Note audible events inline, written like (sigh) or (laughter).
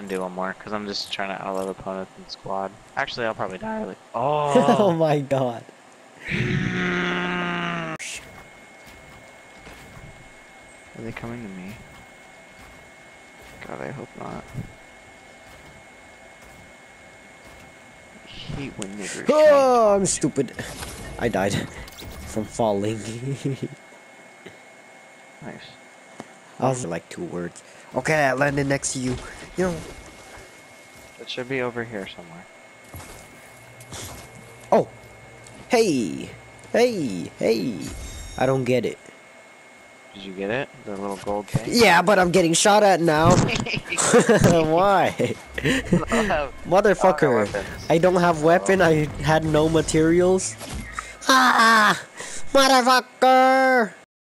And do one more, because I'm just trying to outlive opponents in squad. Actually, I'll probably die early. (laughs) oh Oh! my god. Are they coming to me? God, I hope not. I hate when niggers (laughs) Oh, I'm stupid. I died from falling. (laughs) Nice. I was like two words. Okay, I landed next to you. You know. It should be over here somewhere. Oh. Hey. Hey. Hey. I don't get it. Did you get it? The little gold (laughs) thing? Yeah, but I'm getting shot at now. (laughs) (laughs) Why? Motherfucker. I don't have weapon. I had no materials. Ah! Motherfucker!